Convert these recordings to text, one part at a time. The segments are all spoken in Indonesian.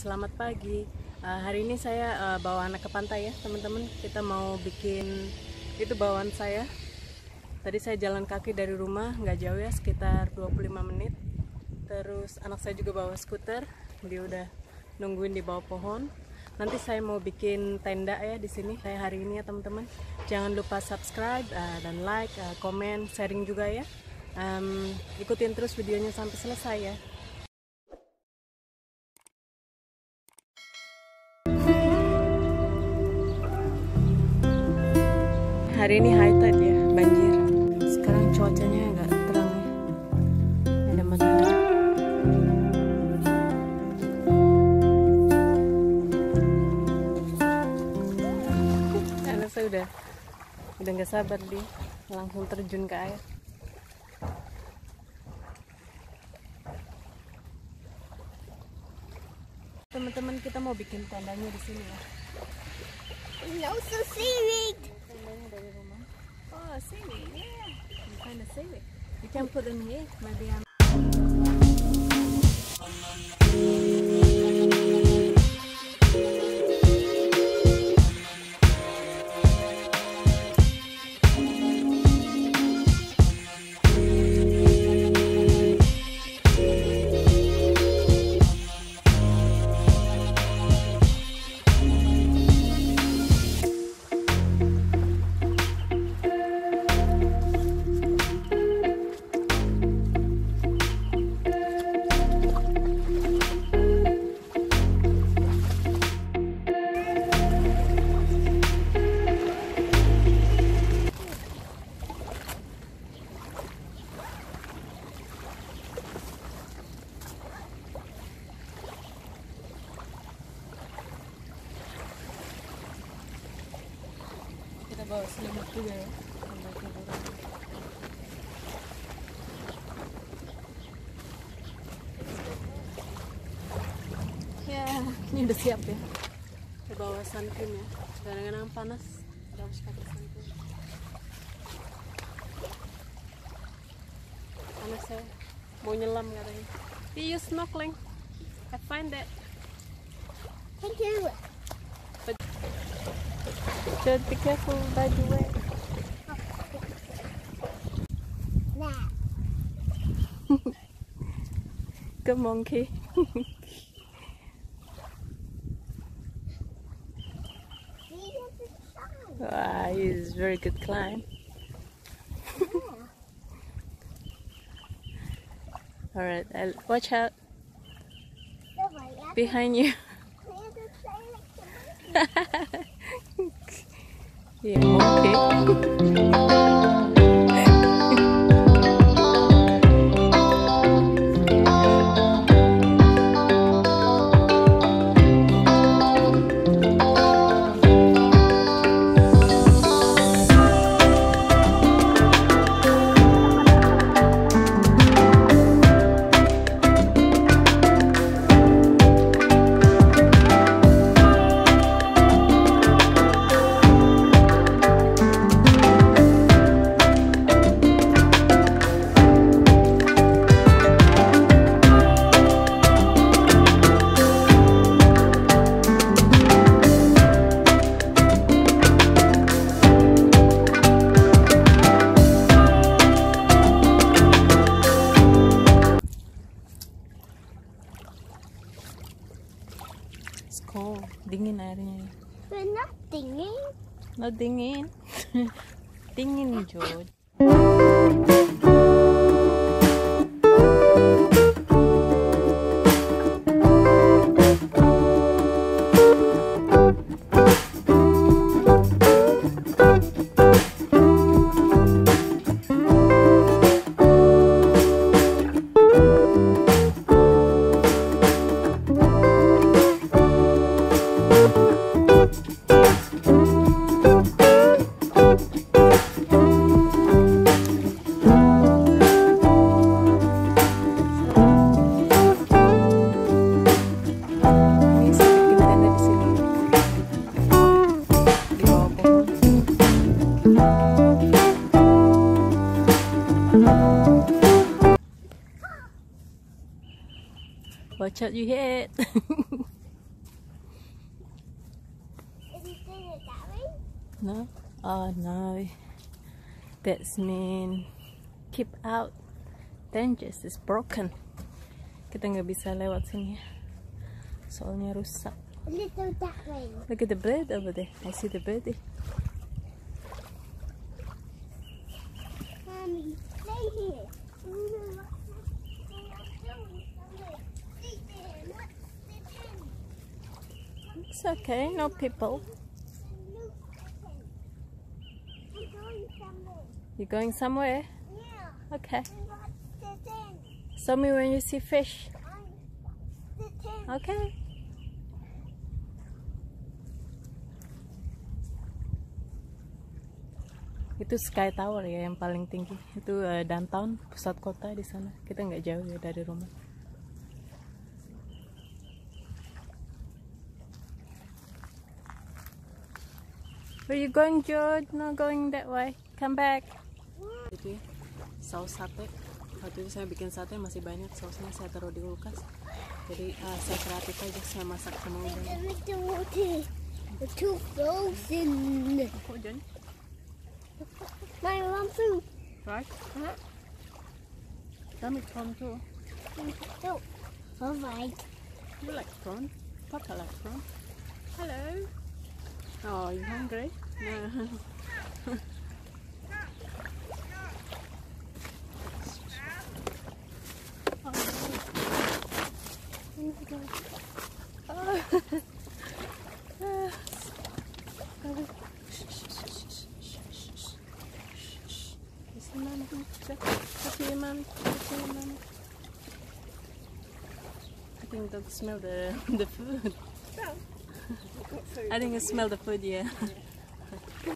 selamat pagi. Uh, hari ini saya uh, bawa anak ke pantai ya, teman-teman. Kita mau bikin itu bawaan saya. Tadi saya jalan kaki dari rumah, nggak jauh ya, sekitar 25 menit. Terus anak saya juga bawa skuter, dia udah nungguin di bawah pohon. Nanti saya mau bikin tenda ya di sini kayak hari ini ya teman-teman. Jangan lupa subscribe uh, dan like, uh, komen, sharing juga ya. Um, ikutin terus videonya sampai selesai ya. Hari ini high tide ya banjir. Sekarang cuacanya agak terang ya. Ada matahari. Anak saya udah udah nggak sabar di langsung terjun ke air. Teman-teman kita mau bikin tandanya di sini ya. No, so seaweed. Oh, seaweed, yeah. You find a seaweed. You can put them here. Maybe I'm. Selimut juga ya. Sampai. Ya, ini udah siap ya. Kita bawa sun cream ya. Kadang-kadang panas, kita harus pakai sun cream. Panas ya. Mau nyelam katanya. Do you snorkeling? I find that. Thank you. Just be careful by the way. Good monkey. wow, ah, he's very good climb. All right, I'll watch out. Behind you. Clear the sail yeah, monkey. Not dingin. dingin, George. Watch out you hit. no? Oh no. That's mean keep out. Dangerous is broken. Kita nggak bisa lewat sini ya. Soalnya rusak. Look at the bird over there. I see the birdie. It's okay. No people. I'm going somewhere. You going somewhere? Yeah. Okay. Show me when you see fish. Okay. Itu Sky Tower ya yang paling tinggi. Itu eh, downtown pusat kota di sana. Kita nggak jauh ya dari rumah. Where you going, George? No going that way. Come back. Itu ya, saus sate. Waktu itu saya bikin sate masih banyak sausnya saya taruh di kulkas. Jadi eh, saya kreatif aja saya masak sama udang. The two frozen. Hujan, My mom food. right? Huh? Kami prawn too. No. All right. You like prawn? Papa like prawn. Hello. Oh, you hungry? No. Listen, Mama. Look at your mom. Look at your mama. I think don't smell the the food. I think I smell the food ya.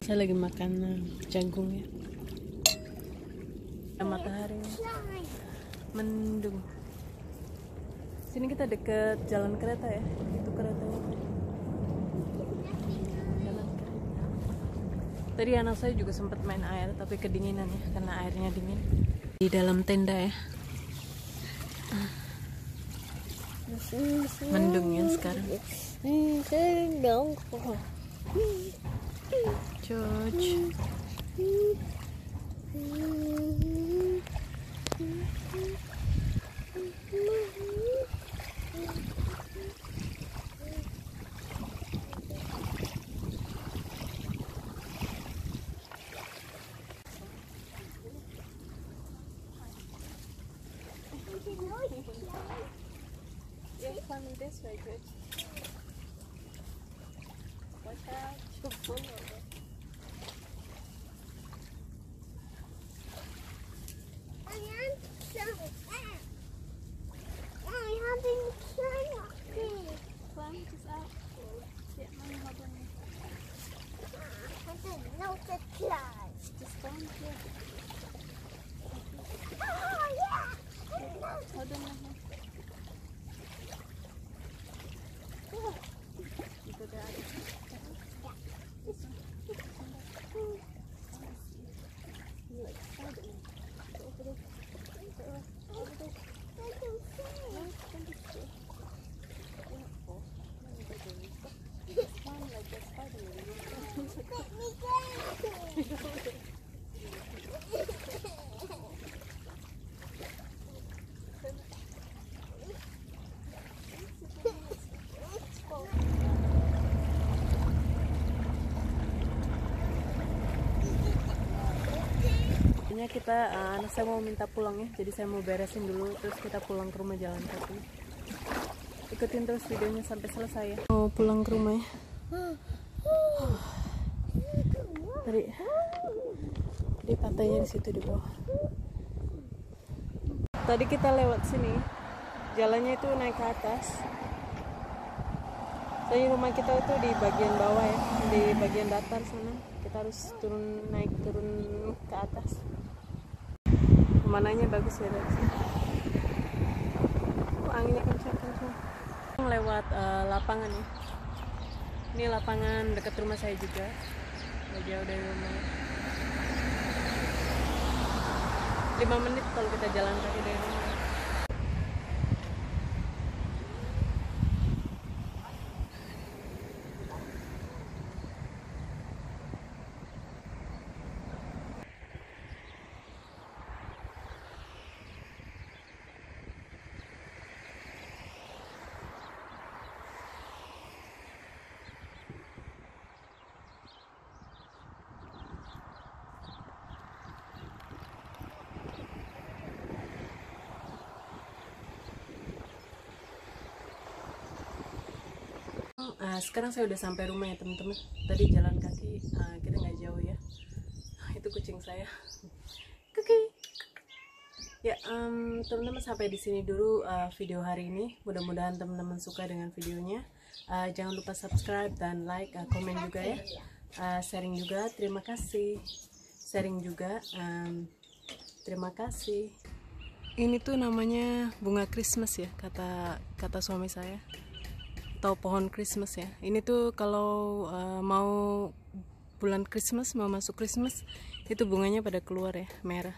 Saya lagi makan uh, jagung ya. Matahari mendung. Sini kita deket jalan kereta ya. Itu keretanya. Jalan kereta. Tadi anak saya juga sempat main air tapi kedinginan ya karena airnya dingin. Di dalam tenda ya. Mendung ya sekarang. George. 就所有的。Intinya kita uh, anak saya mau minta pulang ya, jadi saya mau beresin dulu, terus kita pulang ke rumah jalan kaki. Ikutin terus videonya sampai selesai ya. Mau pulang ke rumah ya. Tadi, tadi pantainya di situ di bawah. Tadi kita lewat sini, jalannya itu naik ke atas. Jadi rumah kita itu di bagian bawah ya, di bagian datar sana. Kita harus turun naik turun ke atas. Pemandangannya bagus ya dari sini. Oh, anginnya kencang kencang. Lewat eh, lapangan ya. Ini lapangan dekat rumah saya juga. Gak jauh dari rumah. 5 menit kalau kita jalan kaki dari rumah. Ah, sekarang saya udah sampai rumah ya teman-teman. Tadi jalan kaki ah, kita nggak jauh ya. Itu kucing saya. Kuki. Ya, em, teman-teman sampai di sini dulu ah, video hari ini. Mudah-mudahan teman-teman suka dengan videonya. Ah, jangan lupa subscribe dan like, ah, komen juga ya. Ah, sharing juga. Terima kasih. Sharing juga. em, terima kasih. Ini tuh namanya bunga Christmas ya, kata kata suami saya atau pohon Christmas ya. Ini tuh kalau uh, mau bulan Christmas mau masuk Christmas itu bunganya pada keluar ya merah.